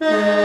Thank you.